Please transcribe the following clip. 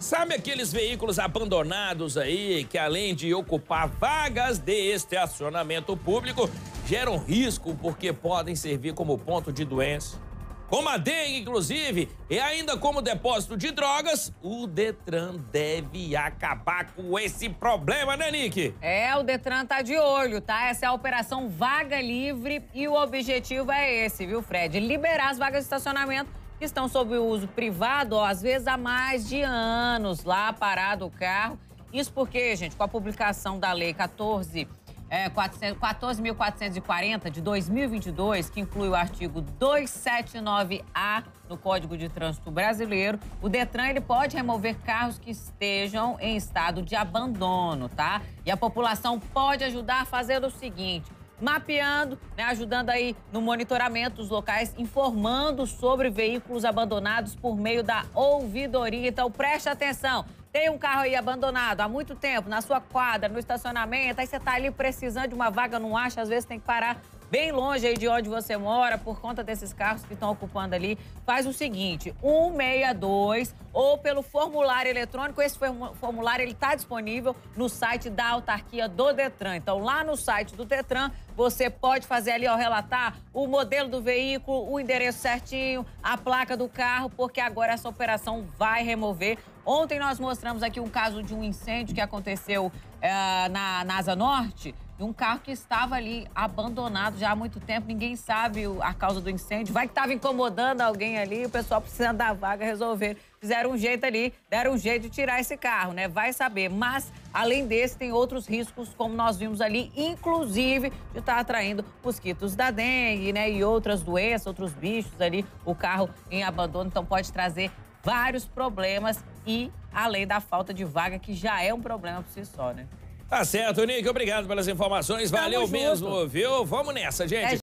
Sabe aqueles veículos abandonados aí que, além de ocupar vagas de estacionamento público, geram risco porque podem servir como ponto de doença? Como a dengue, inclusive, e ainda como depósito de drogas, o Detran deve acabar com esse problema, né, Nick? É, o Detran tá de olho, tá? Essa é a Operação Vaga Livre e o objetivo é esse, viu, Fred? Liberar as vagas de estacionamento estão sob uso privado, ó, às vezes há mais de anos lá parado o carro. Isso porque, gente, com a publicação da Lei 14. É, 14.440 de 2022, que inclui o artigo 279A no Código de Trânsito Brasileiro, o Detran ele pode remover carros que estejam em estado de abandono, tá? E a população pode ajudar fazendo o seguinte: mapeando, né, ajudando aí no monitoramento dos locais, informando sobre veículos abandonados por meio da ouvidoria. Então preste atenção. Tem um carro aí abandonado há muito tempo na sua quadra, no estacionamento, aí você está ali precisando de uma vaga, não acha, às vezes tem que parar bem longe aí de onde você mora, por conta desses carros que estão ocupando ali, faz o seguinte, 162 ou pelo formulário eletrônico, esse formulário ele está disponível no site da autarquia do Detran. Então, lá no site do Detran, você pode fazer ali, ó, relatar o modelo do veículo, o endereço certinho, a placa do carro, porque agora essa operação vai remover. Ontem nós mostramos aqui um caso de um incêndio que aconteceu é, na, na Asa Norte, de um carro que estava ali abandonado já há muito tempo, ninguém sabe a causa do incêndio. Vai que estava incomodando alguém ali, o pessoal precisando da vaga, resolver. Fizeram um jeito ali, deram um jeito de tirar esse carro, né? Vai saber. Mas, além desse, tem outros riscos, como nós vimos ali, inclusive de estar tá atraindo mosquitos da dengue, né? E outras doenças, outros bichos ali, o carro em abandono. Então, pode trazer vários problemas e além da falta de vaga, que já é um problema por si só, né? Tá certo, Nick. Obrigado pelas informações. Valeu mesmo, viu? Vamos nessa, gente. É